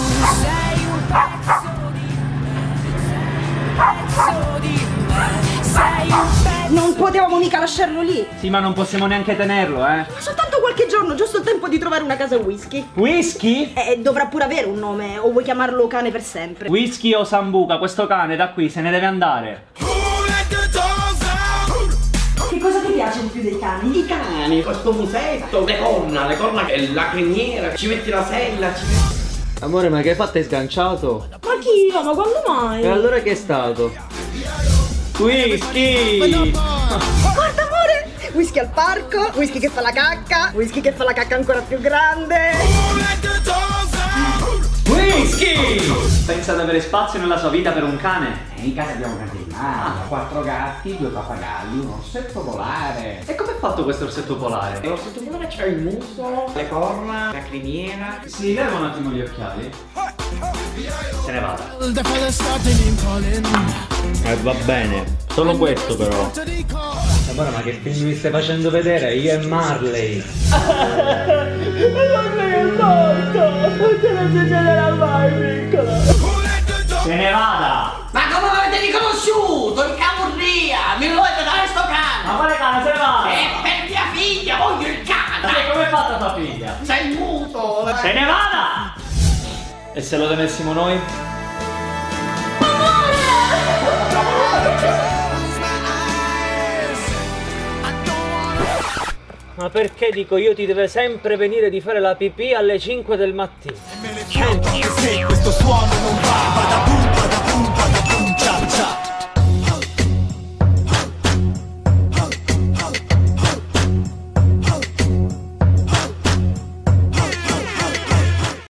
Sei un pezzo di pezzo di sei un pezzo Non potevamo mica lasciarlo lì. Sì, ma non possiamo neanche tenerlo, eh. Ma soltanto qualche giorno, giusto il tempo di trovare una casa whisky. Whisky? E dovrà pure avere un nome, o vuoi chiamarlo cane per sempre? Whisky o Sambuca, questo cane da qui se ne deve andare. Che cosa ti piace di più dei cani? I cani, questo musetto, le corna, le corna è la criniera, ci metti la sella, ci metti... Amore, ma che hai fatto? Hai sganciato? Ma chi? Ma quando mai? E allora che è stato? Whisky! Guarda amore! Whisky al parco, whisky che fa la cacca, whisky che fa la cacca ancora più grande. Pensa ad avere spazio nella sua vita per un cane? E in casa abbiamo un giardinaio, quattro gatti, due pappagalli, un orsetto polare. E com'è fatto questo orsetto polare? L'orsetto polare c'ha il muso, le corna, la criniera. Si leva un attimo gli occhiali. Se ne vada. Eh, va bene. Solo questo però. Amore, ma che film mi stai facendo vedere? Io e Marley. Se ne vada! Ma come l'avete riconosciuto? Il camurria! Mi volete dare sto cane! Ma quale cane se ne va? E per mia figlia voglio il cane! Dai, come è fatta tua figlia? Sei muto! Se ne vada! E se lo tenessimo noi? Ma perché dico io ti deve sempre venire di fare la pipì alle 5 del mattino? Se questo suono non va,